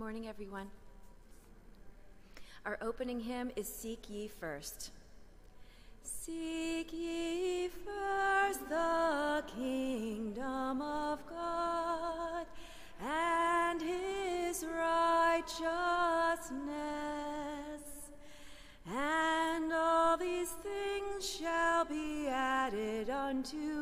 morning, everyone. Our opening hymn is Seek Ye First. Seek ye first the kingdom of God and his righteousness, and all these things shall be added unto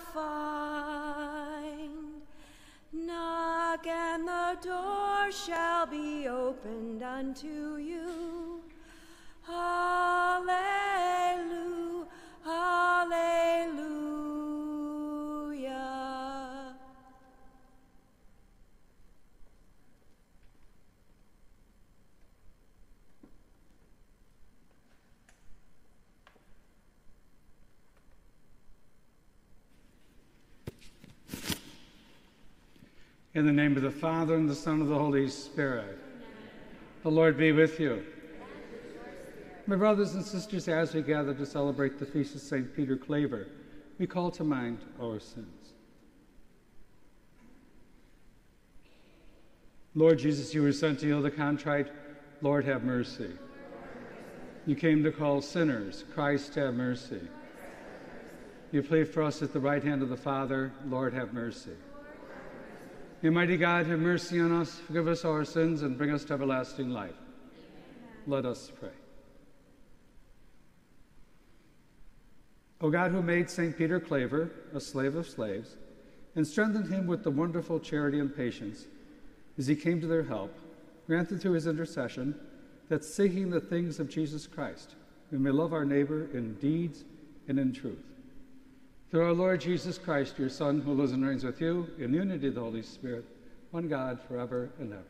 find. Knock and the door shall be opened unto you. In the name of the Father, and the Son, and of the Holy Spirit. The Lord be with you. My brothers and sisters, as we gather to celebrate the feast of St. Peter Claver, we call to mind our sins. Lord Jesus, you were sent to heal the contrite. Lord, have mercy. You came to call sinners. Christ, have mercy. You plead for us at the right hand of the Father. Lord, have mercy. May mighty God have mercy on us, forgive us our sins, and bring us to everlasting life. Let us pray. O God, who made St. Peter Claver a slave of slaves, and strengthened him with the wonderful charity and patience as he came to their help, granted through his intercession that seeking the things of Jesus Christ, we may love our neighbor in deeds and in truth. Through our Lord Jesus Christ, your Son, who lives and reigns with you in the unity of the Holy Spirit, one God, forever and ever.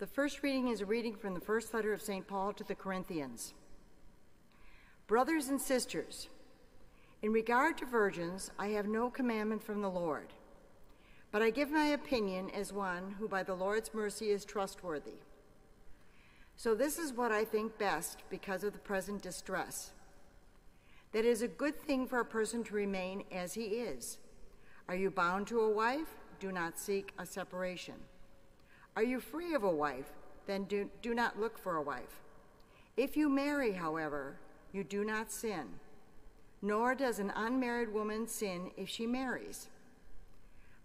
The first reading is a reading from the first letter of St. Paul to the Corinthians. Brothers and sisters, in regard to virgins, I have no commandment from the Lord, but I give my opinion as one who by the Lord's mercy is trustworthy. So this is what I think best because of the present distress. That it is a good thing for a person to remain as he is. Are you bound to a wife? Do not seek a separation. Are you free of a wife? Then do, do not look for a wife. If you marry, however, you do not sin, nor does an unmarried woman sin if she marries.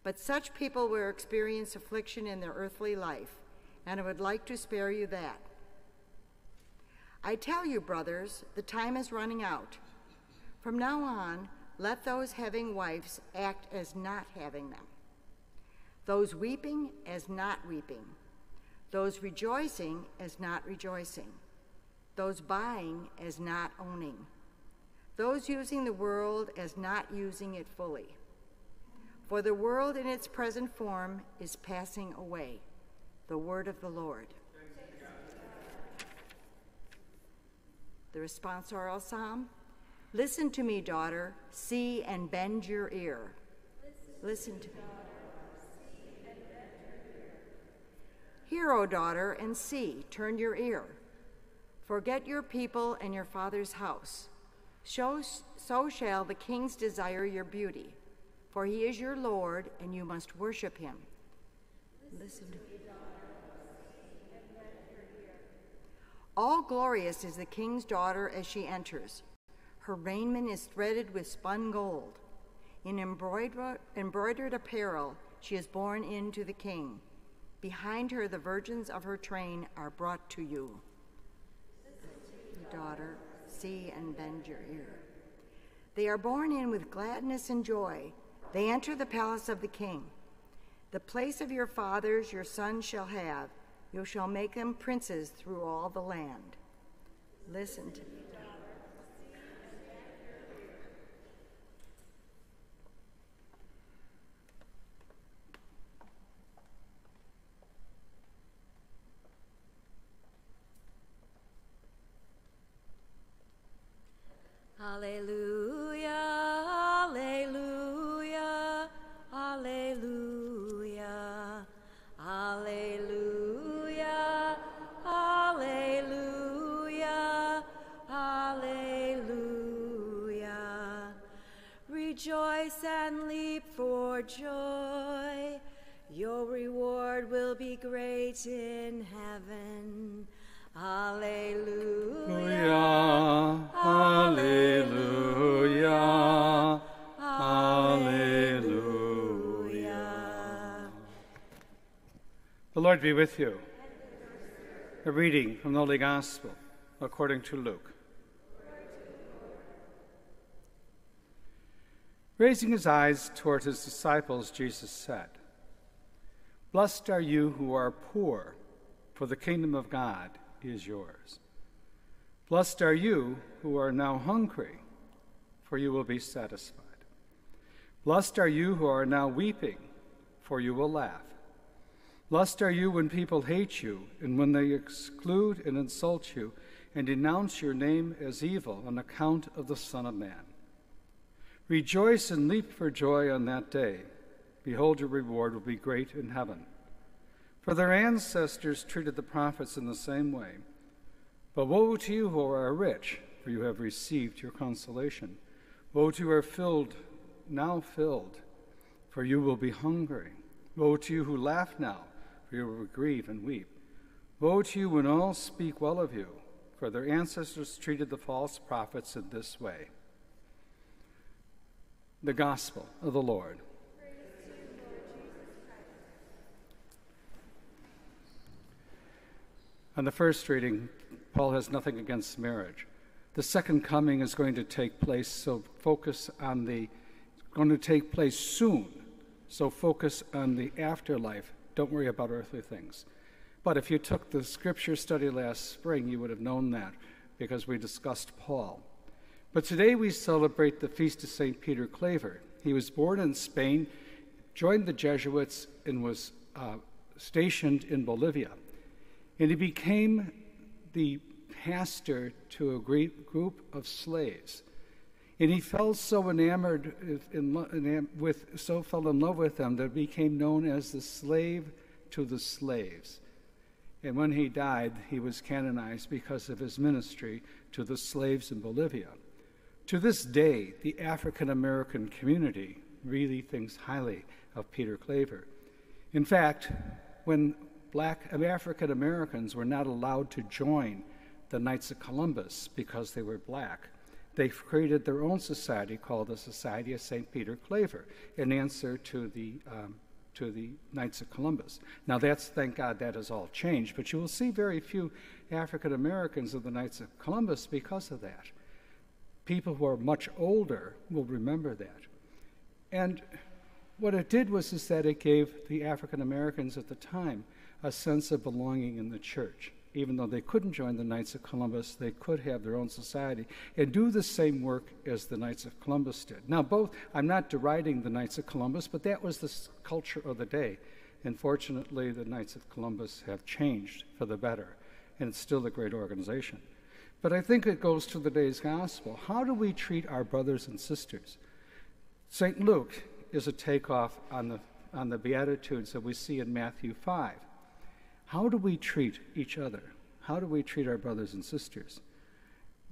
But such people will experience affliction in their earthly life, and I would like to spare you that. I tell you, brothers, the time is running out. From now on, let those having wives act as not having them those weeping as not weeping, those rejoicing as not rejoicing, those buying as not owning, those using the world as not using it fully. For the world in its present form is passing away. The word of the Lord. The responsorial psalm Listen to me, daughter, see and bend your ear. Listen to me. Hear, O daughter, and see, turn your ear. Forget your people and your father's house. So, so shall the kings desire your beauty, for he is your Lord, and you must worship him. Listen to me. All glorious is the king's daughter as she enters. Her raiment is threaded with spun gold. In embroidered, embroidered apparel, she is borne in to the king. Behind her, the virgins of her train are brought to you. Daughter, see and bend your ear. They are born in with gladness and joy. They enter the palace of the king. The place of your fathers your sons shall have. You shall make them princes through all the land. Listen to me. The Lord be with you. A reading from the Holy Gospel according to Luke. Raising his eyes toward his disciples, Jesus said, Blessed are you who are poor, for the kingdom of God is yours. Blessed are you who are now hungry, for you will be satisfied. Blessed are you who are now weeping, for you will laugh. Blessed are you when people hate you, and when they exclude and insult you, and denounce your name as evil on account of the Son of Man. Rejoice and leap for joy on that day. Behold, your reward will be great in heaven. For their ancestors treated the prophets in the same way. But woe to you who are rich, for you have received your consolation. Woe to you who are filled, now filled, for you will be hungry. Woe to you who laugh now, for you will grieve and weep. Woe to you when all speak well of you, for their ancestors treated the false prophets in this way. The Gospel of the Lord. On the first reading, Paul has nothing against marriage. The second coming is going to take place, so focus on the going to take place soon. So focus on the afterlife. Don't worry about earthly things. But if you took the scripture study last spring, you would have known that because we discussed Paul. But today we celebrate the feast of St. Peter Claver. He was born in Spain, joined the Jesuits, and was uh, stationed in Bolivia. And he became the pastor to a great group of slaves. And he fell so enamored in, with, so fell in love with them that became known as the slave to the slaves. And when he died, he was canonized because of his ministry to the slaves in Bolivia. To this day, the African American community really thinks highly of Peter Claver. In fact, when black um, African Americans were not allowed to join the Knights of Columbus because they were black. They created their own society called the Society of St. Peter Claver in answer to the, um, to the Knights of Columbus. Now, that's, thank God, that has all changed, but you will see very few African Americans of the Knights of Columbus because of that. People who are much older will remember that. And what it did was is that it gave the African Americans at the time a sense of belonging in the church. Even though they couldn't join the Knights of Columbus, they could have their own society and do the same work as the Knights of Columbus did. Now, both, I'm not deriding the Knights of Columbus, but that was the culture of the day. And fortunately, the Knights of Columbus have changed for the better, and it's still a great organization. But I think it goes to the day's gospel. How do we treat our brothers and sisters? St. Luke is a takeoff on the, on the Beatitudes that we see in Matthew 5. How do we treat each other? How do we treat our brothers and sisters?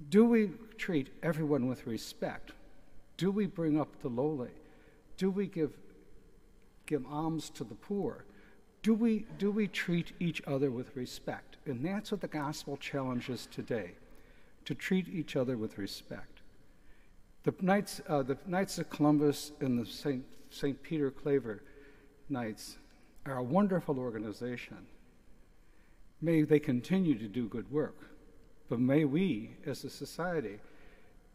Do we treat everyone with respect? Do we bring up the lowly? Do we give, give alms to the poor? Do we, do we treat each other with respect? And that's what the gospel challenges today to treat each other with respect. The Knights, uh, the Knights of Columbus and the St. St. Peter Claver Knights are a wonderful organization. May they continue to do good work, but may we, as a society,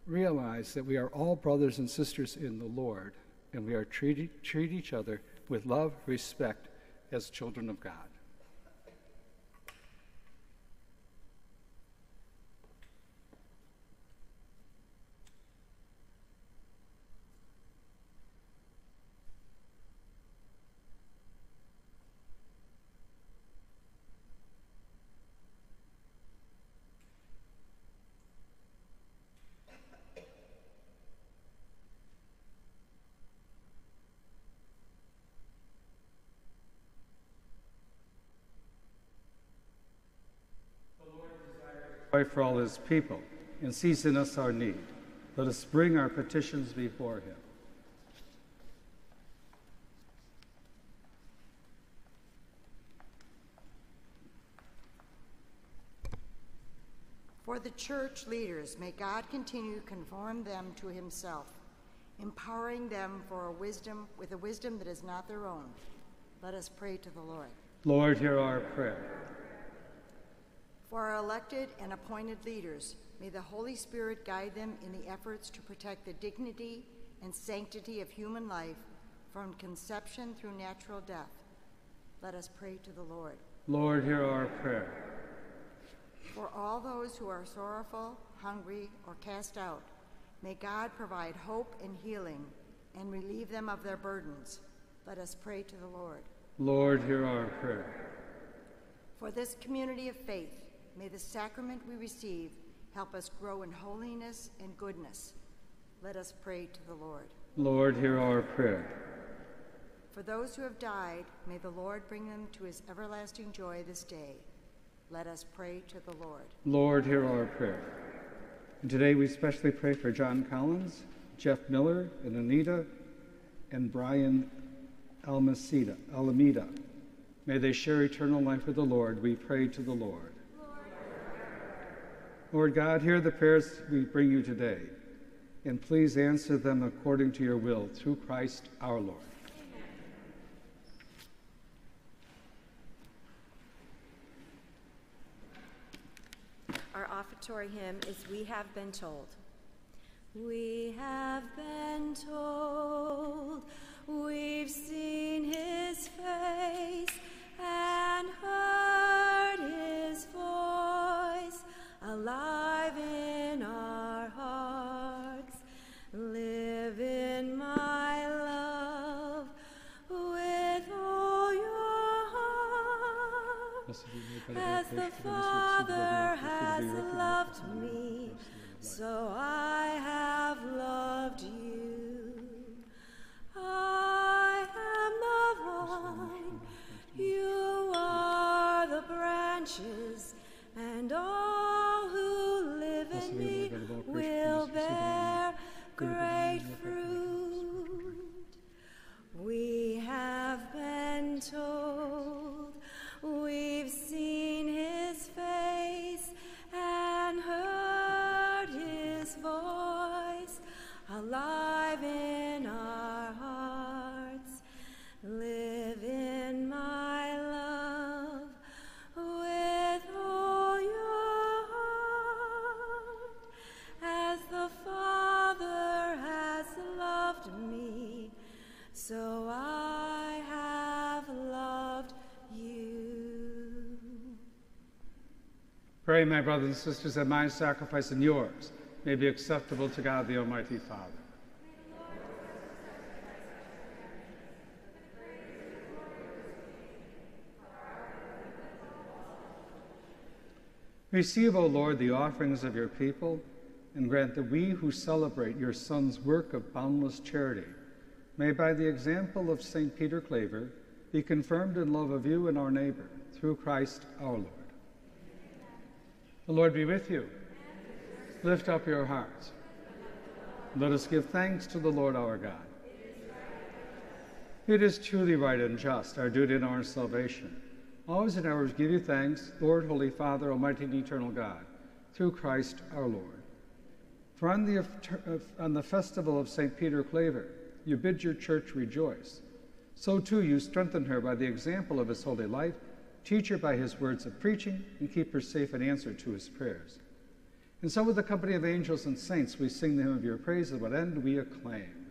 realize that we are all brothers and sisters in the Lord, and we are treat, treat each other with love, respect, as children of God. for all his people and sees in us our need. Let us bring our petitions before him. For the church leaders, may God continue to conform them to himself, empowering them for a wisdom with a wisdom that is not their own. Let us pray to the Lord. Lord, hear our prayer. For our elected and appointed leaders, may the Holy Spirit guide them in the efforts to protect the dignity and sanctity of human life from conception through natural death. Let us pray to the Lord. Lord, hear our prayer. For all those who are sorrowful, hungry, or cast out, may God provide hope and healing and relieve them of their burdens. Let us pray to the Lord. Lord, hear our prayer. For this community of faith, may the sacrament we receive help us grow in holiness and goodness. Let us pray to the Lord. Lord, hear our prayer. For those who have died, may the Lord bring them to his everlasting joy this day. Let us pray to the Lord. Lord, hear our prayer. And today we especially pray for John Collins, Jeff Miller, and Anita, and Brian Almacida, Alameda. May they share eternal life with the Lord. We pray to the Lord. Lord God, hear the prayers we bring you today, and please answer them according to your will through Christ our Lord. Our offertory hymn is We Have Been Told. We have been told, we've seen his face As the Father has loved me, so I have loved you. Pray, my brothers and sisters, that my sacrifice and yours may be acceptable to God the Almighty Father. Receive, O Lord, the offerings of your people, and grant that we who celebrate your Son's work of boundless charity may, by the example of St. Peter Claver, be confirmed in love of you and our neighbor, through Christ our Lord. The Lord be with you. Lift up your hearts. Let us give thanks to the Lord our God. It is truly right and just, our duty and our salvation. Always and ever give you thanks, Lord, Holy Father, Almighty and eternal God, through Christ our Lord. For on the, on the festival of St. Peter Claver, you bid your church rejoice. So too you strengthen her by the example of his holy life, teach her by his words of preaching, and keep her safe in answer to his prayers. And so with the company of angels and saints we sing the hymn of your praise, at what end we acclaim.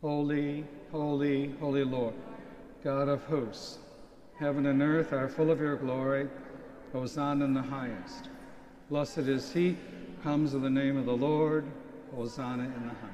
Holy, holy, holy Lord, God of hosts, heaven and earth are full of your glory. Hosanna in the highest. Blessed is he comes in the name of the Lord. Hosanna in the highest.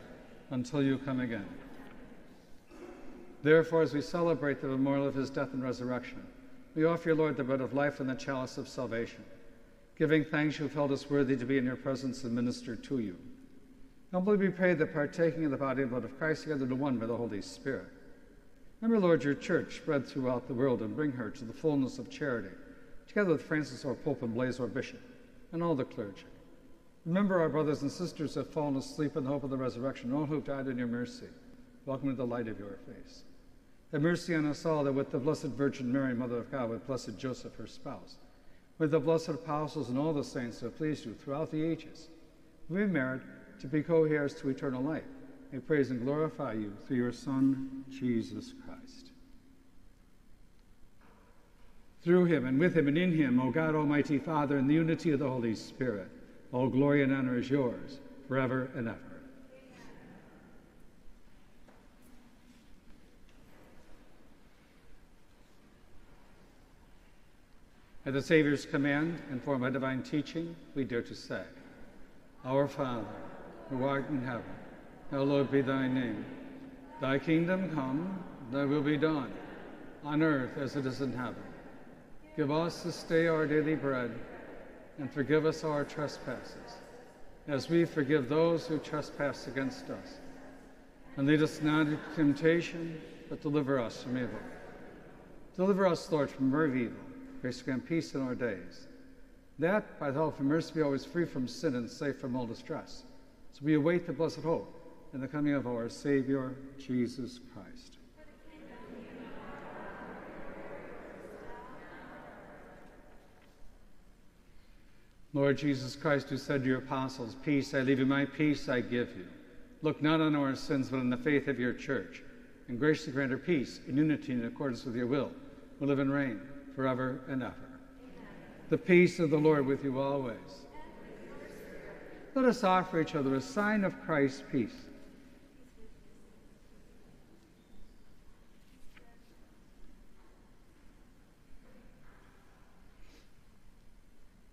until you come again. Therefore, as we celebrate the memorial of his death and resurrection, we offer you, Lord, the bread of life and the chalice of salvation, giving thanks you have held us worthy to be in your presence and minister to you. Humbly we pray that partaking of the body and blood of Christ together to one by the Holy Spirit. Remember, Lord, your church spread throughout the world and bring her to the fullness of charity, together with Francis, our Pope, and Blase, our Bishop, and all the clergy. Remember our brothers and sisters who have fallen asleep in the hope of the resurrection, all who have died in your mercy. Welcome to the light of your face. Have mercy on us all that with the Blessed Virgin Mary, Mother of God, with Blessed Joseph, her spouse, with the blessed apostles and all the saints who have pleased you throughout the ages, we merit to be co-heirs to eternal life. We praise and glorify you through your Son, Jesus Christ. Through him and with him and in him, O God, Almighty Father, in the unity of the Holy Spirit, all glory and honor is yours forever and ever. At the Savior's command and for my divine teaching, we dare to say, Our Father, who art in heaven, hallowed be thy name. Thy kingdom come, thy will be done, on earth as it is in heaven. Give us this day our daily bread, and forgive us our trespasses, as we forgive those who trespass against us. And lead us not into temptation, but deliver us from evil. Deliver us, Lord, from every evil grace grant peace in our days. That, by the help of mercy, be always free from sin and safe from all distress. So we await the blessed hope and the coming of our Savior, Jesus Christ. Lord Jesus Christ, who said to your apostles, Peace I leave you, my peace I give you. Look not on our sins, but on the faith of your church, and graciously grant her peace in unity and in accordance with your will, who live and reign forever and ever. The peace of the Lord with you always. Let us offer each other a sign of Christ's peace.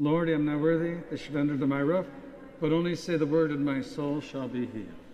Lord, I am not worthy they should enter to my roof, but only say the word, and my soul shall be healed.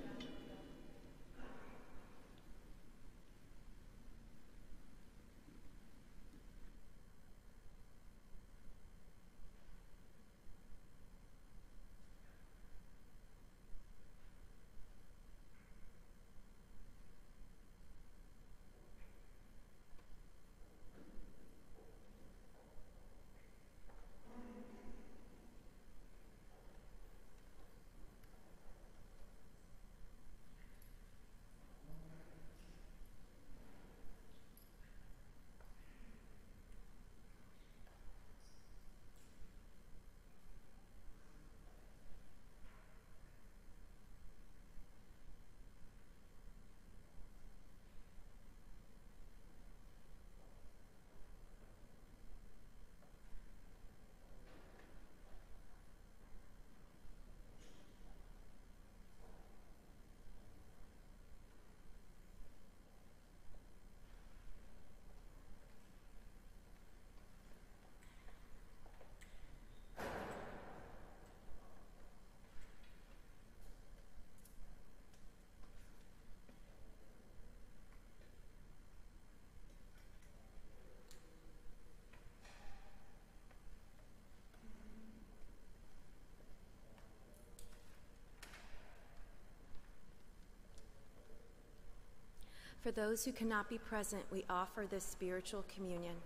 For those who cannot be present, we offer this spiritual communion.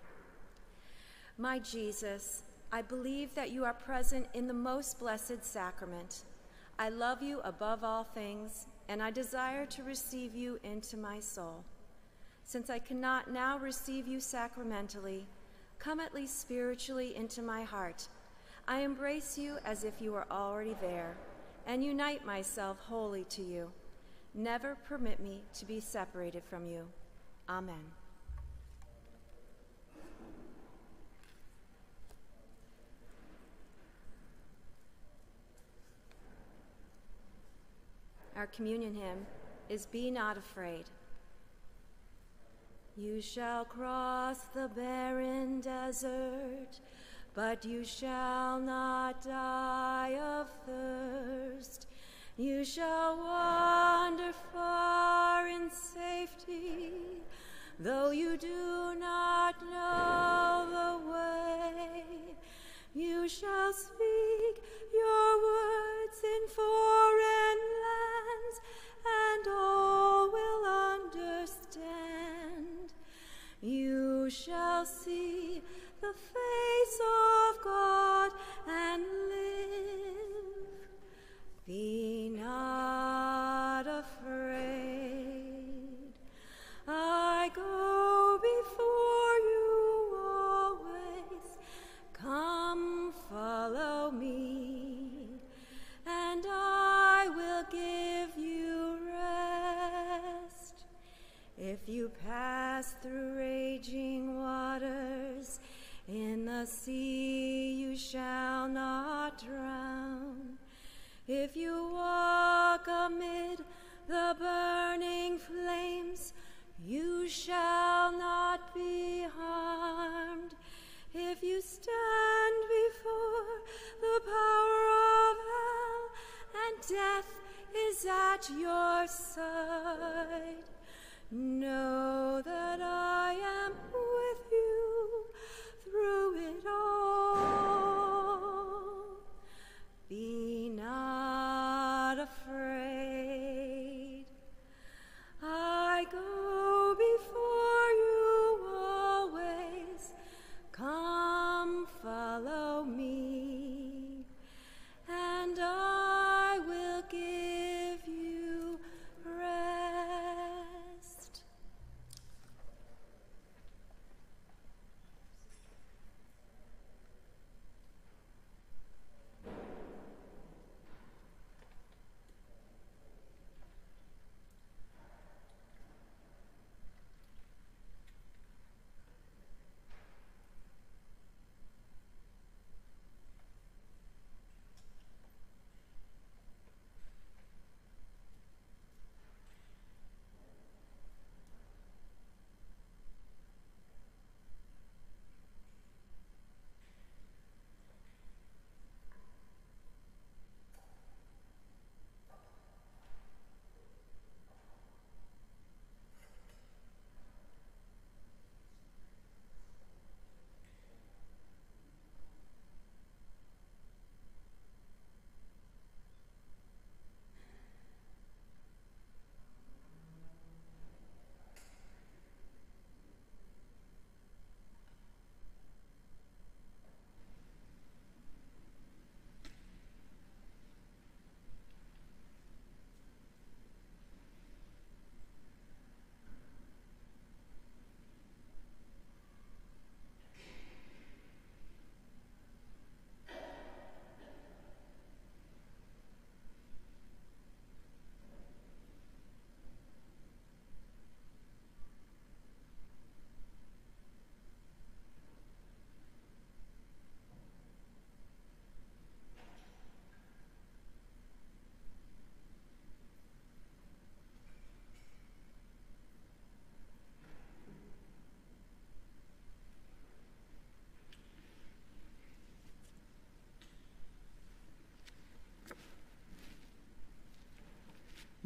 My Jesus, I believe that you are present in the most blessed sacrament. I love you above all things, and I desire to receive you into my soul. Since I cannot now receive you sacramentally, come at least spiritually into my heart. I embrace you as if you were already there, and unite myself wholly to you. Never permit me to be separated from you. Amen. Our communion hymn is Be Not Afraid. You shall cross the barren desert, but you shall not die of thirst. You shall wander far in safety, though you do not know the way. You shall speak your words in foreign lands, and all will understand. You shall see the face If you walk amid the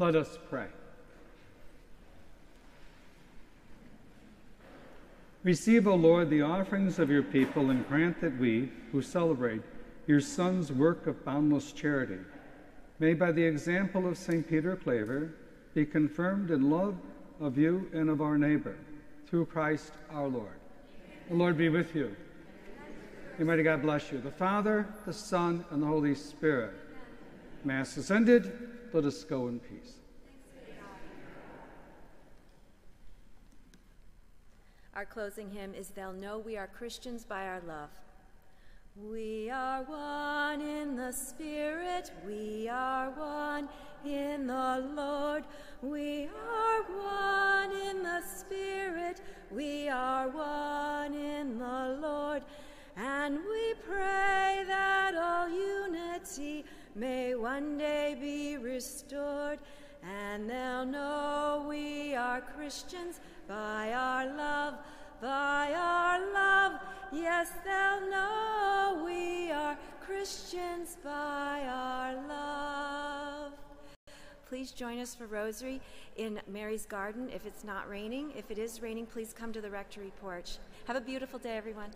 Let us pray. Receive, O Lord, the offerings of your people and grant that we, who celebrate your Son's work of boundless charity, may by the example of St. Peter Claver be confirmed in love of you and of our neighbor, through Christ our Lord. The Lord be with you. Almighty God bless you. The Father, the Son, and the Holy Spirit. Mass is ended. Let us go in peace. Our closing hymn is They'll Know We Are Christians by Our Love. We are one in the Spirit, we are one in the Lord. We are one in the Spirit, we are one in the Lord. And we pray that all unity may one day be restored, and they'll know we are Christians by our love, by our love. Yes, they'll know we are Christians by our love. Please join us for Rosary in Mary's Garden if it's not raining. If it is raining, please come to the rectory porch. Have a beautiful day, everyone.